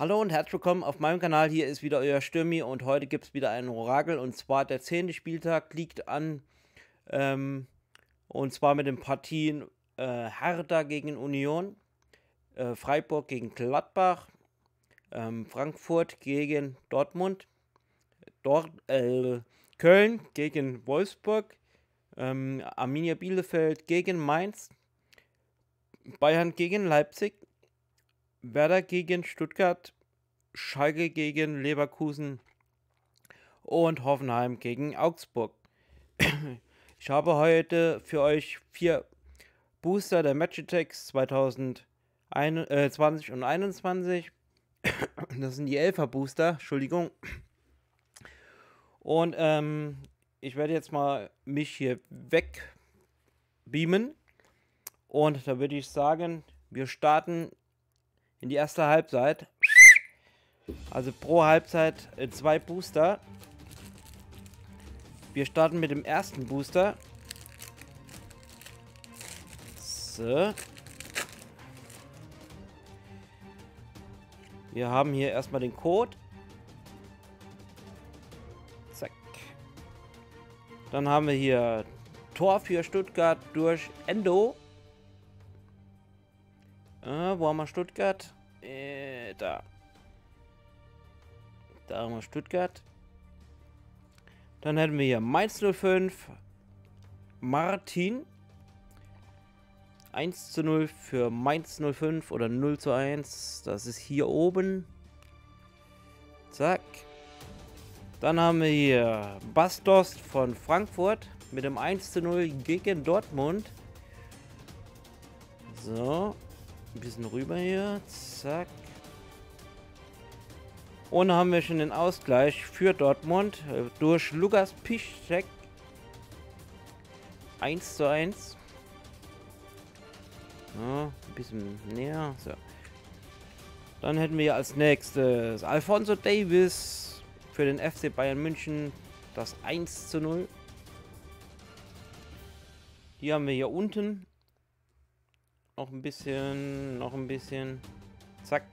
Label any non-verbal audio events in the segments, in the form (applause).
Hallo und herzlich willkommen auf meinem Kanal. Hier ist wieder euer Stürmi und heute gibt es wieder einen Orakel und zwar der zehnte Spieltag liegt an ähm, und zwar mit den Partien äh, Hertha gegen Union, äh, Freiburg gegen Gladbach, ähm, Frankfurt gegen Dortmund, Dort, äh, Köln gegen Wolfsburg, ähm, Arminia Bielefeld gegen Mainz, Bayern gegen Leipzig, Werder gegen Stuttgart, Schalke gegen Leverkusen und Hoffenheim gegen Augsburg. Ich habe heute für euch vier Booster der Magitex 2020 äh, und 2021. Das sind die 11er Booster, Entschuldigung. Und ähm, ich werde jetzt mal mich hier wegbeamen. Und da würde ich sagen, wir starten in die erste Halbzeit. Also pro Halbzeit äh, zwei Booster. Wir starten mit dem ersten Booster. So. Wir haben hier erstmal den Code. Zack. Dann haben wir hier Tor für Stuttgart durch Endo. Äh, wo haben wir Stuttgart? Äh, da. Da haben wir Stuttgart. Dann hätten wir hier Mainz 05. Martin. 1 zu 0 für Mainz 05 oder 0 zu 1. Das ist hier oben. Zack. Dann haben wir hier Bastos von Frankfurt mit dem 1 zu 0 gegen Dortmund. So. Ein bisschen rüber hier. Zack. Und haben wir schon den Ausgleich für Dortmund äh, durch Lukas Piszczek. 1 zu 1. Ja, ein bisschen näher. So. Dann hätten wir als nächstes Alfonso Davis für den FC Bayern München. Das 1 zu 0. Die haben wir hier unten. Noch ein bisschen, noch ein bisschen. Zack.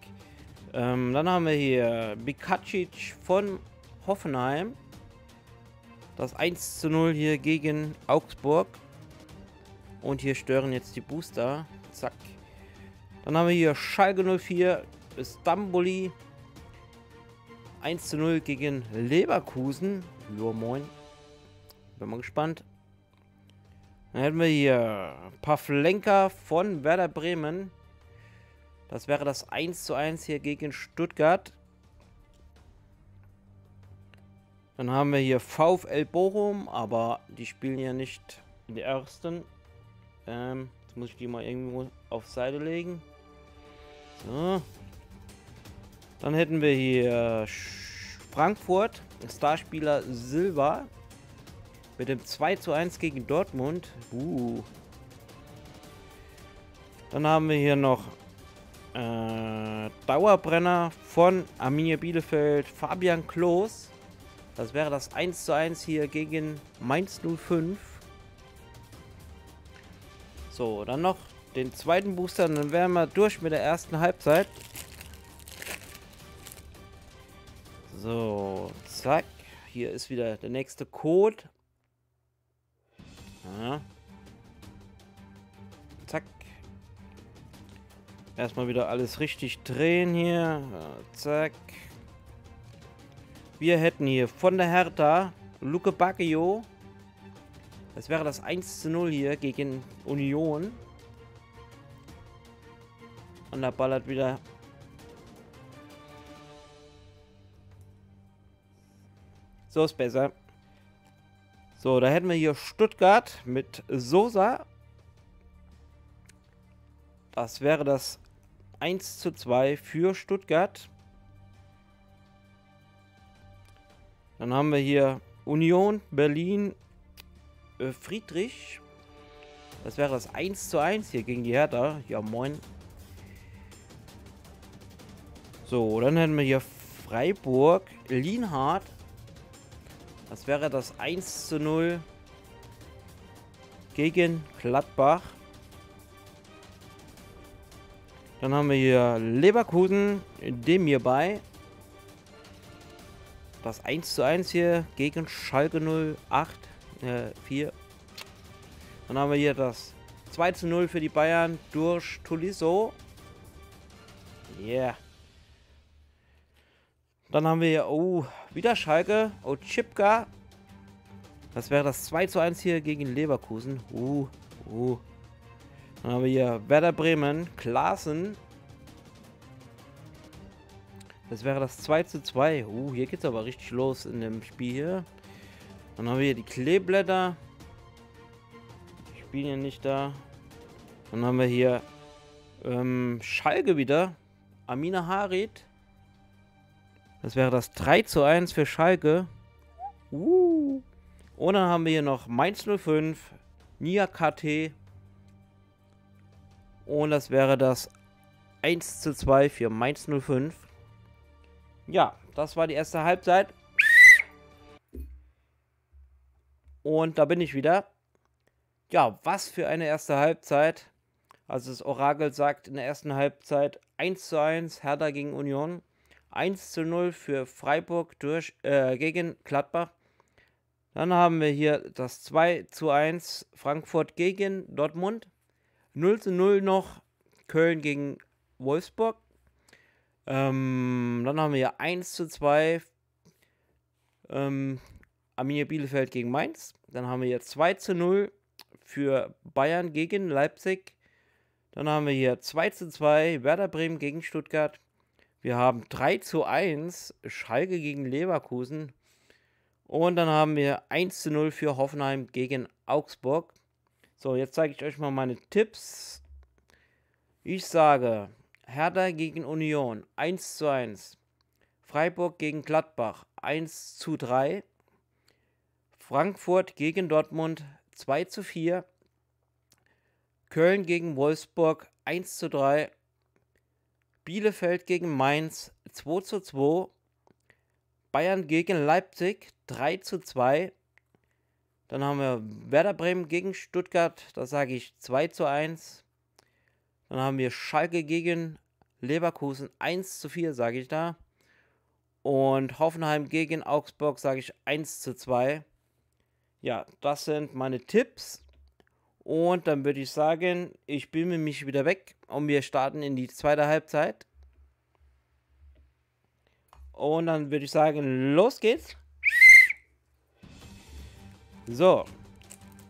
Ähm, dann haben wir hier Bikacic von Hoffenheim. Das 1 zu 0 hier gegen Augsburg. Und hier stören jetzt die Booster. Zack. Dann haben wir hier Schalke 04, Stamboli. 1 zu 0 gegen Leverkusen. Jo, moin. Bin mal gespannt. Dann hätten wir hier Pavlenka von Werder Bremen. Das wäre das 1 zu 1 hier gegen Stuttgart. Dann haben wir hier VfL Bochum, aber die spielen ja nicht in der ersten. Ähm, jetzt muss ich die mal irgendwo auf Seite legen. So. Dann hätten wir hier Frankfurt, Starspieler Silva. Mit dem 2 zu 1 gegen Dortmund. Uh. Dann haben wir hier noch äh, Dauerbrenner von Arminia Bielefeld, Fabian Klos. Das wäre das 1 zu 1 hier gegen Mainz 05. So, dann noch den zweiten Booster. Dann wären wir durch mit der ersten Halbzeit. So, zack. Hier ist wieder der nächste Code. Ja. Zack. Erstmal wieder alles richtig drehen hier. Zack. Wir hätten hier von der Hertha Luke Baggio. Das wäre das 1 zu 0 hier gegen Union. Und da ballert wieder So ist besser. So, da hätten wir hier Stuttgart mit Sosa. Das wäre das 1 zu 2 für Stuttgart. Dann haben wir hier Union Berlin äh, Friedrich. Das wäre das 1 zu 1 hier gegen die Hertha. Ja, moin. So, dann hätten wir hier Freiburg Lienhardt das wäre das 1 zu 0 gegen Gladbach. Dann haben wir hier Leverkusen, dem hier bei. Das 1 zu 1 hier gegen Schalke 08, äh, 4. Dann haben wir hier das 2 zu 0 für die Bayern durch Tuliso. Yeah. Dann haben wir hier, oh, wieder Schalke. Oh, Chipka. Das wäre das 2 zu 1 hier gegen Leverkusen. Uh, uh. Dann haben wir hier Werder Bremen, Klaassen. Das wäre das 2 zu 2. Uh, hier geht es aber richtig los in dem Spiel hier. Dann haben wir hier die Kleeblätter. Die spielen ja nicht da. Dann haben wir hier ähm, Schalke wieder. Amina Harit. Das wäre das 3 zu 1 für Schalke. Uh. Und dann haben wir hier noch Mainz 05, Nia KT. Und das wäre das 1 zu 2 für Mainz 05. Ja, das war die erste Halbzeit. Und da bin ich wieder. Ja, was für eine erste Halbzeit. Also das Orakel sagt in der ersten Halbzeit 1 zu 1 Hertha gegen Union. 1 zu 0 für Freiburg durch, äh, gegen Gladbach. Dann haben wir hier das 2 zu 1 Frankfurt gegen Dortmund. 0 zu 0 noch Köln gegen Wolfsburg. Ähm, dann haben wir hier 1 zu 2 ähm, Arminia Bielefeld gegen Mainz. Dann haben wir hier 2 zu 0 für Bayern gegen Leipzig. Dann haben wir hier 2 zu 2 Werder Bremen gegen Stuttgart. Wir haben 3 zu 1 Schalke gegen Leverkusen. Und dann haben wir 1 zu 0 für Hoffenheim gegen Augsburg. So, jetzt zeige ich euch mal meine Tipps. Ich sage Hertha gegen Union 1 zu 1. Freiburg gegen Gladbach 1 zu 3. Frankfurt gegen Dortmund 2 zu 4. Köln gegen Wolfsburg 1 zu 3. Bielefeld gegen Mainz 2 zu 2. Bayern gegen Leipzig 3 zu 2. Dann haben wir Werder Bremen gegen Stuttgart, da sage ich 2 zu 1. Dann haben wir Schalke gegen Leverkusen 1 zu 4, sage ich da. Und Hoffenheim gegen Augsburg sage ich 1 zu 2. Ja, das sind meine Tipps. Und dann würde ich sagen, ich beame mich wieder weg und wir starten in die zweite Halbzeit. Und dann würde ich sagen, los geht's. So.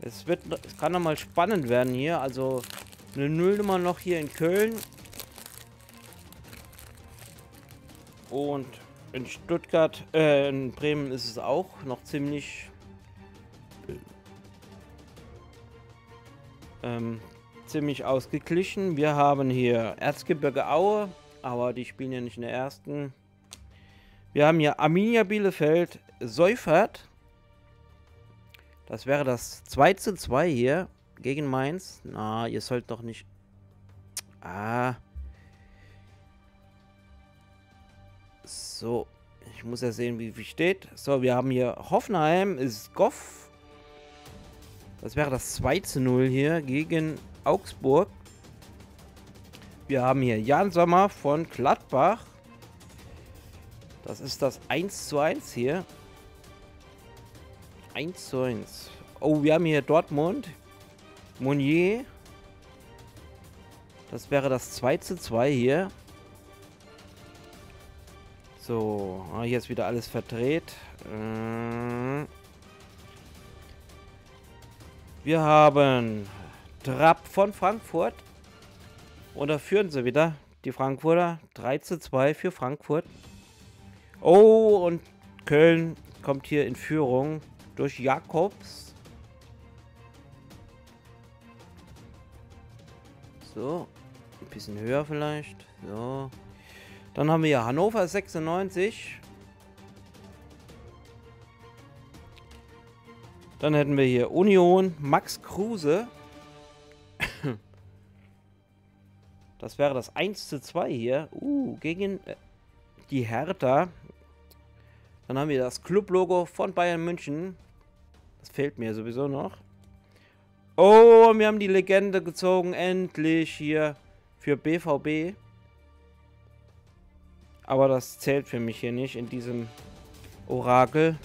Es wird, es kann nochmal spannend werden hier. Also eine Nullnummer noch hier in Köln. Und in Stuttgart, äh, in Bremen ist es auch noch ziemlich ähm, ziemlich ausgeglichen. Wir haben hier Erzgebirge Aue, aber die spielen ja nicht in der ersten. Wir haben hier Arminia Bielefeld Seufert. Das wäre das 2 zu 2 hier gegen Mainz. Na, ihr sollt doch nicht... Ah. So. Ich muss ja sehen, wie viel steht. So, wir haben hier Hoffenheim ist Goff das wäre das 2 zu 0 hier gegen Augsburg. Wir haben hier Jan Sommer von Gladbach. Das ist das 1 zu 1 hier. 1 zu 1. Oh, wir haben hier Dortmund. Monier. Das wäre das 2 zu 2 hier. So, ah, hier ist wieder alles verdreht. Äh wir haben Trapp von Frankfurt. Und da führen sie wieder, die Frankfurter. 3 zu 2 für Frankfurt. Oh, und Köln kommt hier in Führung durch Jakobs. So, ein bisschen höher vielleicht. So. Dann haben wir hier Hannover 96 Dann hätten wir hier Union, Max Kruse. Das wäre das 1 zu 2 hier. Uh, gegen äh, die Hertha. Dann haben wir das Club-Logo von Bayern München. Das fehlt mir sowieso noch. Oh, wir haben die Legende gezogen. Endlich hier für BVB. Aber das zählt für mich hier nicht in diesem Orakel.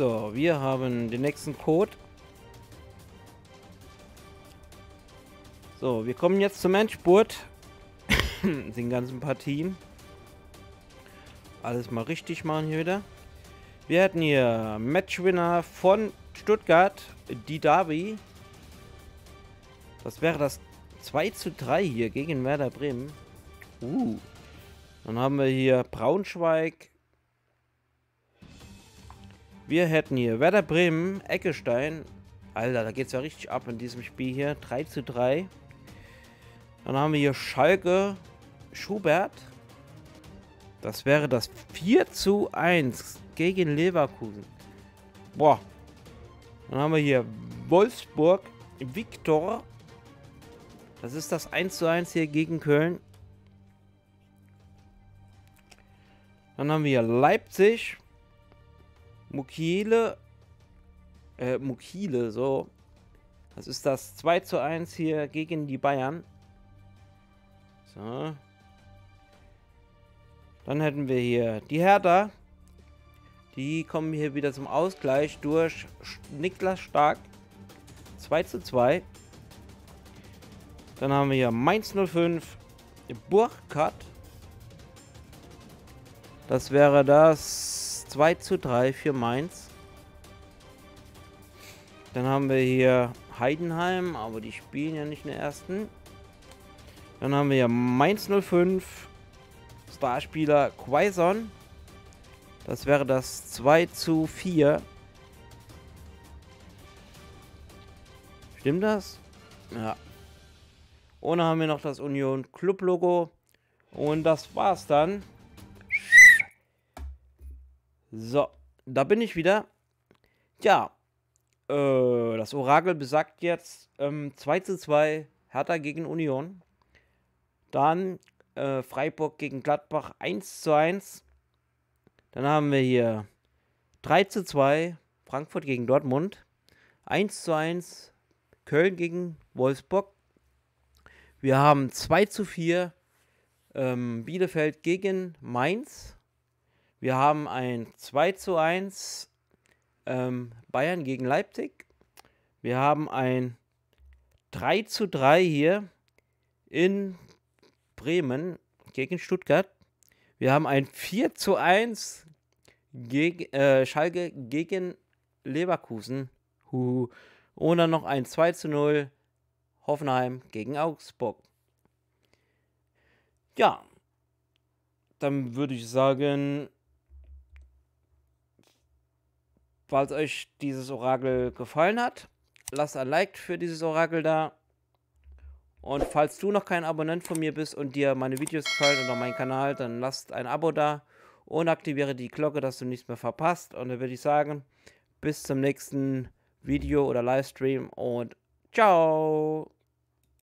So, wir haben den nächsten Code. So, wir kommen jetzt zum Endspurt. (laughs) den ganzen Partien. Alles mal richtig machen hier wieder. Wir hätten hier Matchwinner von Stuttgart, die Derby. Das wäre das 2 zu 3 hier gegen Werder Bremen. Uh. Dann haben wir hier Braunschweig wir hätten hier Werder Bremen, Eckestein. Alter, da geht es ja richtig ab in diesem Spiel hier. 3 zu 3. Dann haben wir hier Schalke, Schubert. Das wäre das 4 zu 1 gegen Leverkusen. Boah. Dann haben wir hier Wolfsburg, Viktor. Das ist das 1 zu 1 hier gegen Köln. Dann haben wir hier Leipzig, Mukiele. Äh, Mukiele, so. Das ist das 2 zu 1 hier gegen die Bayern. So. Dann hätten wir hier die Hertha. Die kommen hier wieder zum Ausgleich durch Niklas Stark. 2 zu 2. Dann haben wir hier Mainz 05. Burkhardt. Das wäre das 2 zu 3 für Mainz. Dann haben wir hier Heidenheim, aber die spielen ja nicht in der ersten. Dann haben wir hier Mainz 05, Starspieler Quaison. Das wäre das 2 zu 4. Stimmt das? Ja. Und dann haben wir noch das Union Club Logo. Und das war's dann. So, da bin ich wieder. Ja, äh, das Orakel besagt jetzt ähm, 2 zu 2 Hertha gegen Union. Dann äh, Freiburg gegen Gladbach 1 zu 1. Dann haben wir hier 3 zu 2 Frankfurt gegen Dortmund. 1 zu 1 Köln gegen Wolfsburg. Wir haben 2 zu 4 ähm, Bielefeld gegen Mainz. Wir haben ein 2 zu 1 ähm, Bayern gegen Leipzig. Wir haben ein 3 zu 3 hier in Bremen gegen Stuttgart. Wir haben ein 4 zu 1 gegen, äh, Schalke gegen Leverkusen. Huhu. Und dann noch ein 2 zu 0 Hoffenheim gegen Augsburg. Ja, dann würde ich sagen, Falls euch dieses Orakel gefallen hat, lasst ein Like für dieses Orakel da. Und falls du noch kein Abonnent von mir bist und dir meine Videos gefallen oder mein Kanal, dann lasst ein Abo da und aktiviere die Glocke, dass du nichts mehr verpasst. Und dann würde ich sagen, bis zum nächsten Video oder Livestream und ciao!